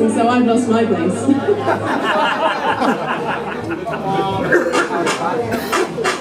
and so I've lost my place.